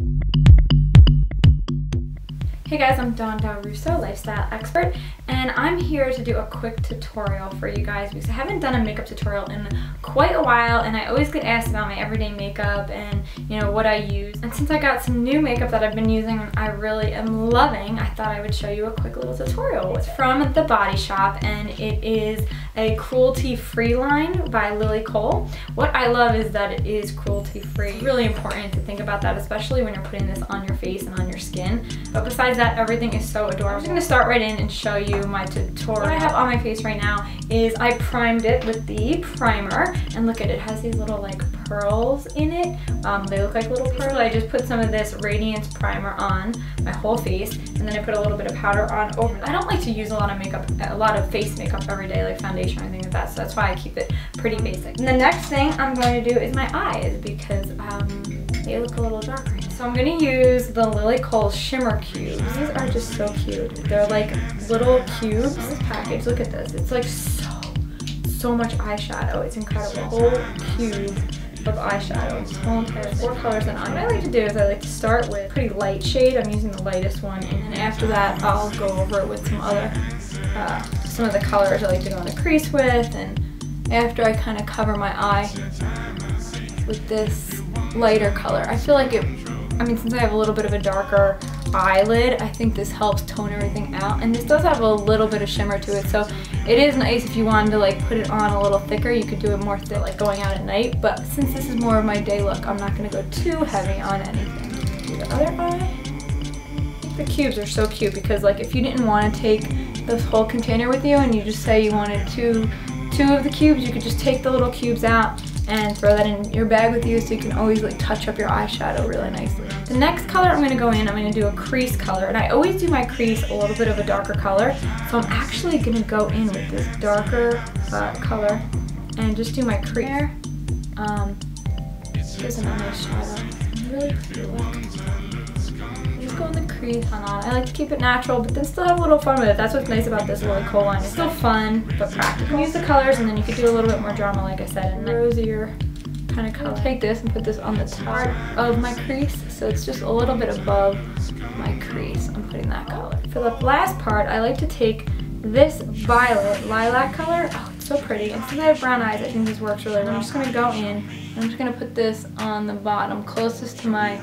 you Hey guys, I'm Dawn Del Russo, lifestyle expert, and I'm here to do a quick tutorial for you guys because I haven't done a makeup tutorial in quite a while and I always get asked about my everyday makeup and you know what I use. And since I got some new makeup that I've been using I really am loving, I thought I would show you a quick little tutorial. It's from The Body Shop and it is a cruelty-free line by Lily Cole. What I love is that it is cruelty-free. Really important to think about that, especially when you're putting this on your face and on your skin. But besides that, everything is so adorable. I'm just gonna start right in and show you my tutorial. What I have on my face right now is I primed it with the primer, and look at it, it has these little like pearls in it. Um, they look like little pearls. I just put some of this Radiance primer on my whole face, and then I put a little bit of powder on over. It. I don't like to use a lot of makeup, a lot of face makeup every day, like foundation foundation or anything like that. So that's why I keep it pretty basic. And the next thing I'm going to do is my eyes because um, they look a little darker. So I'm to use the Lily Cole Shimmer Cubes. These are just so cute. They're like little cubes. Package, look at this. It's like so, so much eyeshadow. It's incredible. Whole cube of eyeshadow. Whole entire four colors and. What I like to do is I like to start with pretty light shade. I'm using the lightest one. And then after that, I'll go over it with some other uh, some of the colors I like to go in the crease with and after I kind of cover my eye with this lighter color. I feel like it, I mean since I have a little bit of a darker eyelid, I think this helps tone everything out and this does have a little bit of shimmer to it so it is nice if you wanted to like put it on a little thicker you could do it more thick like going out at night but since this is more of my day look I'm not going to go too heavy on anything. Do the other eye. The cubes are so cute because like if you didn't want to take this whole container with you and you just say you wanted two, two of the cubes, you could just take the little cubes out and throw that in your bag with you so you can always like touch up your eyeshadow really nicely. The next color I'm going to go in, I'm going to do a crease color and I always do my crease a little bit of a darker color so I'm actually going to go in with this darker uh, color and just do my crease. Um, here's a nice shadow. Really pretty look go in the crease on I like to keep it natural, but then still have a little fun with it. That's what's nice about this Lily Cole line. It's still fun, but practical. Use the colors, and then you could do a little bit more drama, like I said, and rosier kind of color. Take this and put this on the top of my crease, so it's just a little bit above my crease. I'm putting that color. For the last part, I like to take this violet lilac color. Oh, it's so pretty. And since I have brown eyes, I think this works really well. I'm just going to go in, I'm just going to put this on the bottom, closest to my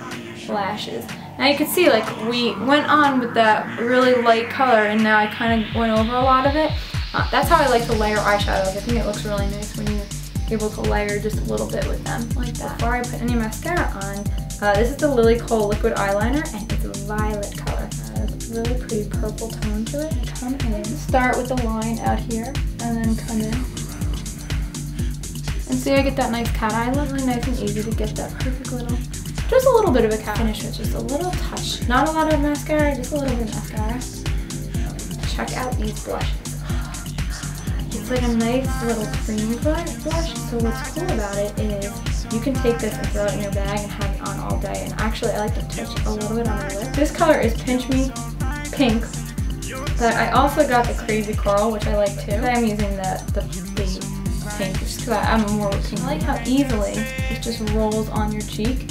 lashes. Now you can see like we went on with that really light color and now I kind of went over a lot of it. Uh, that's how I like to layer eyeshadows. I think it looks really nice when you're able to layer just a little bit with them like that. Before I put any mascara on, uh, this is the Lily Cole liquid eyeliner and it's a violet color. Uh, it's a really pretty purple tone to it. Come in, start with the line out here and then come in. And see I get that nice cat eye look, really nice and easy to get that perfect little just a little bit of a cat finish with just a little touch. Not a lot of mascara, just a little bit of mascara. Check out these blushes. It's like a nice little creamy blush. So what's cool about it is you can take this and throw it in your bag and have it on all day. And actually, I like to touch a little bit on my lip. This color is Pinch Me Pink. But I also got the Crazy Coral, which I like too. I'm using the, the, the pink just because I'm more. I like how easily it just rolls on your cheek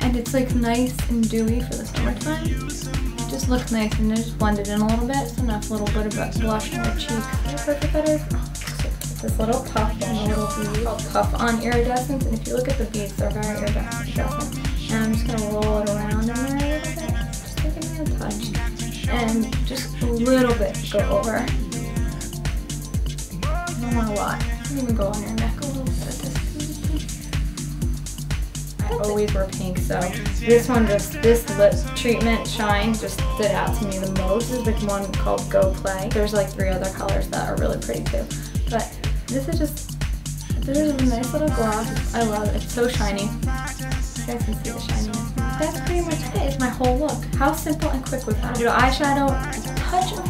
and it's like nice and dewy for the summertime. It just looks nice and just blended in a little bit. Enough little bit of blush on the cheek. perfect is? this little puff and a little bead called Puff on Iridescence. And if you look at the beads, they're very iridescent. And I'm just to roll it around in there a little bit. Just taking a touch. And just a little bit go over. I don't want a lot. I'm to go on your neck always wear pink, so this one just, this lip treatment shine just stood out to me the most. Is the one called Go Play. There's like three other colors that are really pretty too. But this is just, this is a nice little gloss. I love it. It's so shiny. You guys can see the shininess. That's pretty much it. It's my whole look. How simple and quick was that? Do eyeshadow, touch of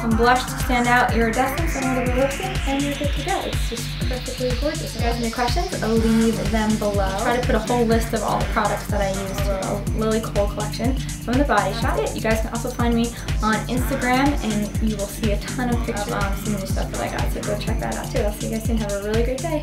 some blush to stand out, iridescence, and lipstick, and you're good to go. It's just perfectly gorgeous. If you guys have any questions, leave them below. I Try to put a whole list of all the products that I use to the Lily Cole collection from the Body Shop. You guys can also find me on Instagram, and you will see a ton of pictures of some new stuff that I got, so go check that out too. I'll see you guys soon. Have a really great day.